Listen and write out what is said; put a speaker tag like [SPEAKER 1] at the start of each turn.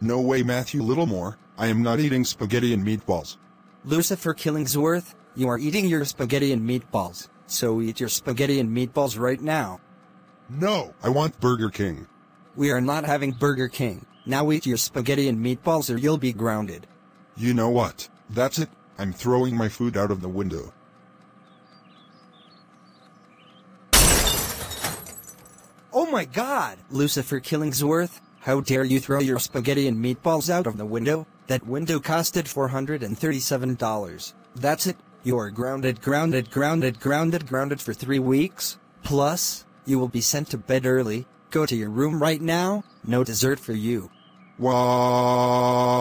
[SPEAKER 1] No way, Matthew Littlemore. I am not eating spaghetti and meatballs.
[SPEAKER 2] Lucifer Killingsworth, you are eating your spaghetti and meatballs, so eat your spaghetti and meatballs right now.
[SPEAKER 1] No, I want Burger King.
[SPEAKER 2] We are not having Burger King. Now eat your spaghetti and meatballs or you'll be grounded.
[SPEAKER 1] You know what? That's it. I'm throwing my food out of the window.
[SPEAKER 2] Oh my god! Lucifer Killingsworth, how dare you throw your spaghetti and meatballs out of the window? That window costed $437. That's it. You're grounded, grounded, grounded, grounded, grounded for three weeks. Plus, you will be sent to bed early. Go to your room right now. No dessert for you.
[SPEAKER 1] Wah.